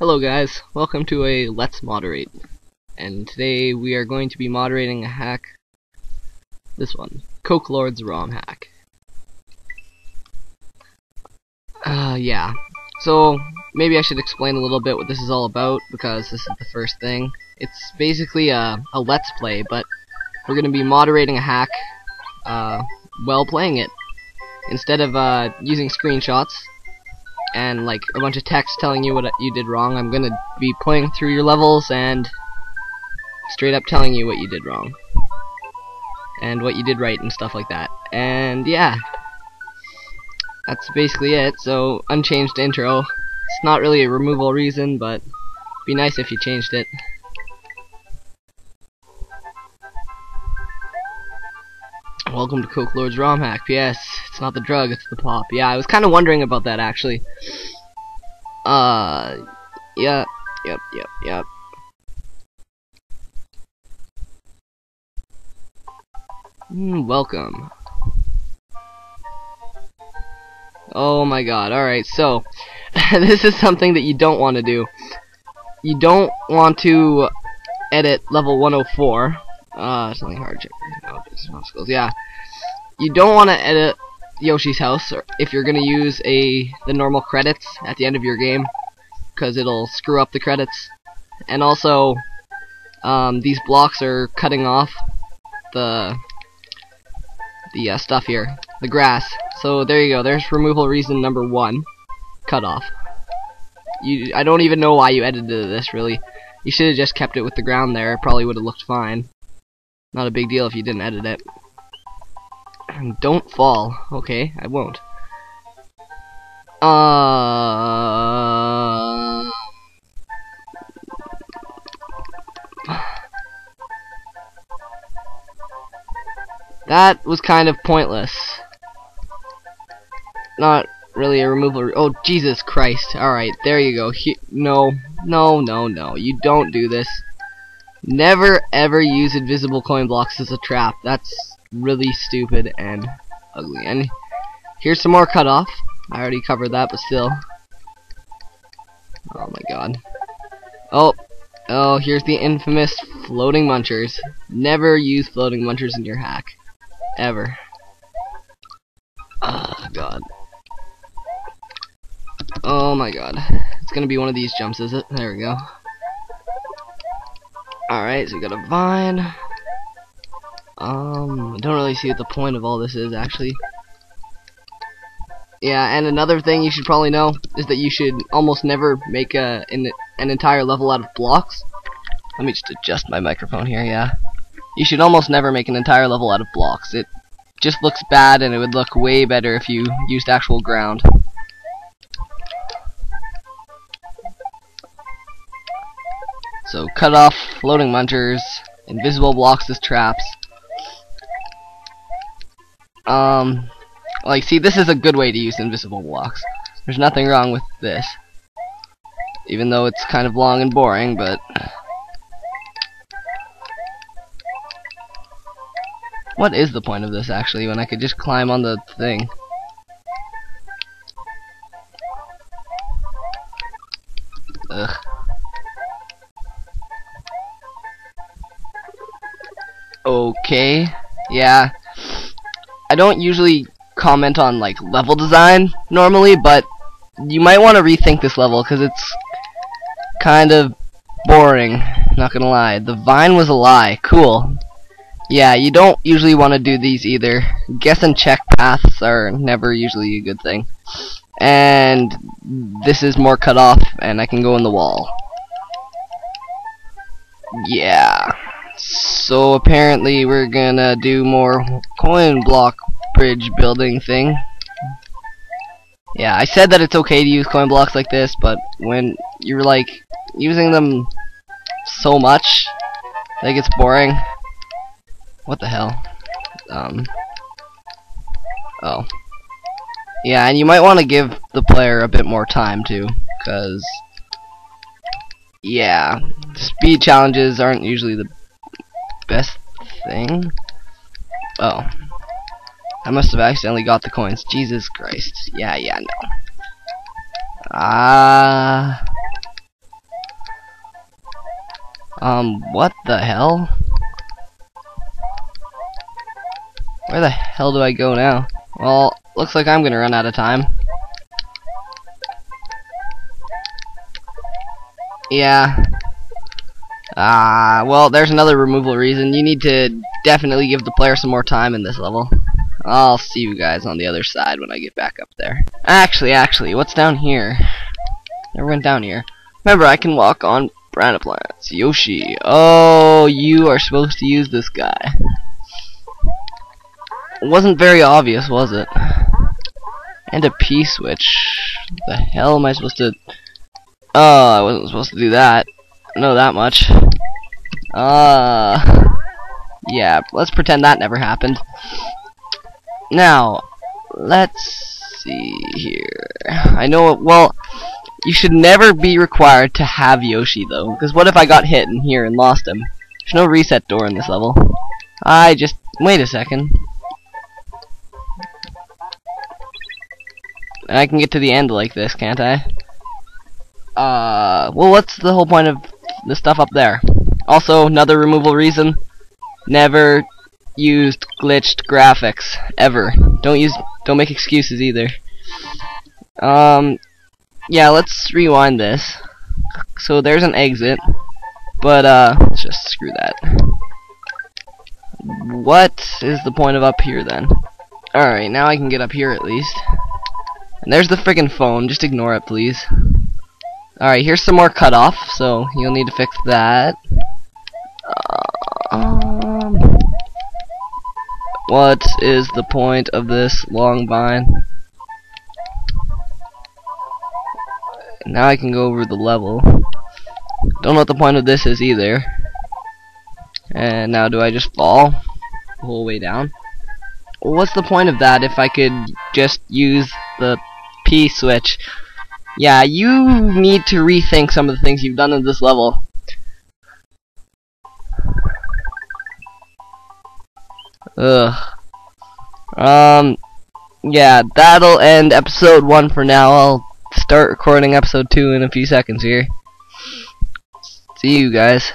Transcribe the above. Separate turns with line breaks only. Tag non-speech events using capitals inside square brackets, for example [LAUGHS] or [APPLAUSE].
Hello guys, welcome to a Let's Moderate. And today we are going to be moderating a hack. This one. Cokelord's ROM hack. Uh, yeah. So, maybe I should explain a little bit what this is all about, because this is the first thing. It's basically a, a Let's Play, but we're going to be moderating a hack, uh, while playing it. Instead of, uh, using screenshots, and like a bunch of text telling you what you did wrong. I'm gonna be playing through your levels and straight up telling you what you did wrong and what you did right and stuff like that. And yeah, that's basically it. So unchanged intro. It's not really a removal reason, but be nice if you changed it. Welcome to Cokelord's ROM hack. P.S. It's not the drug, it's the pop. Yeah, I was kind of wondering about that actually. Uh, yeah, yep, yep, yep. Mm, welcome. Oh my god, alright, so, [LAUGHS] this is something that you don't want to do. You don't want to edit level 104. Uh, something hard. Oh, skills. Yeah. You don't want to edit Yoshi's house if you're to use a the normal credits at the end of your game because it'll screw up the credits. And also, um, these blocks are cutting off the the uh, stuff here, the grass. So there you go. There's removal reason number one, cut off. You, I don't even know why you edited this really. You should have just kept it with the ground there. It probably would have looked fine. Not a big deal if you didn't edit it. And [CLEARS THROAT] don't fall. Okay, I won't. Uh... [SIGHS] That was kind of pointless. Not really a removal. Oh, Jesus Christ. Alright, there you go. He no, no, no, no. You don't do this. Never ever use invisible coin blocks as a trap. That's really stupid and ugly. And here's some more cut off. I already covered that, but still. Oh my god. Oh, oh, here's the infamous floating munchers. Never use floating munchers in your hack. Ever. Oh god. Oh my god. It's gonna be one of these jumps, is it? There we go. Alright, so we got a vine. Um, I don't really see what the point of all this is, actually. Yeah, and another thing you should probably know is that you should almost never make a, an, an entire level out of blocks. Let me just adjust my microphone here, yeah. You should almost never make an entire level out of blocks. It just looks bad, and it would look way better if you used actual ground. So cut off floating munchers, invisible blocks as traps. Um, like, see, this is a good way to use invisible blocks. There's nothing wrong with this. Even though it's kind of long and boring, but... What is the point of this, actually, when I could just climb on the thing? Okay. Yeah. I don't usually comment on like level design normally, but you might want to rethink this level because it's kind of boring. Not gonna lie. The vine was a lie. Cool. Yeah, you don't usually want to do these either. Guess and check paths are never usually a good thing. And this is more cut off, and I can go in the wall. Yeah. So apparently we're gonna do more coin block bridge building thing. Yeah, I said that it's okay to use coin blocks like this, but when you're like using them so much, like it's boring. What the hell? Um. Oh. Yeah, and you might want to give the player a bit more time too, because yeah, speed challenges aren't usually the best thing. Oh. I must have accidentally got the coins. Jesus Christ. Yeah, yeah, no. Ah. Uh, Um, what the hell? Where the hell do I go now? Well, looks like I'm gonna run out of time. Yeah. Ah, uh, well, there's another removal reason. You need to definitely give the player some more time in this level. I'll see you guys on the other side when I get back up there. Actually, actually, what's down here? Never went down here. Remember, I can walk on Piranha plants. Yoshi. Oh, you are supposed to use this guy. Wasn't very obvious, was it? And a P-switch. The hell am I supposed to... Oh, I wasn't supposed to do that. Know that much. Uh... Yeah, let's pretend that never happened. Now, let's see here. I know, well, you should never be required to have Yoshi, though. Because what if I got hit in here and lost him? There's no reset door in this level. I just... Wait a second. And I can get to the end like this, can't I? Uh, well, what's the whole point of the stuff up there? Also, another removal reason. Never used glitched graphics. Ever. Don't use... Don't make excuses either. Um, yeah, let's rewind this. So there's an exit, but uh, just screw that. What is the point of up here then? Alright, now I can get up here at least. And there's the friggin' phone, just ignore it please. Alright, here's some more cutoff, so you'll need to fix that. Um, what is the point of this long vine? Now I can go over the level. Don't know what the point of this is either. And now do I just fall the whole way down? What's the point of that if I could just use the P switch? Yeah, you need to rethink some of the things you've done in this level. Ugh. Um, yeah, that'll end episode 1 for now. I'll start recording episode 2 in a few seconds here. See you guys.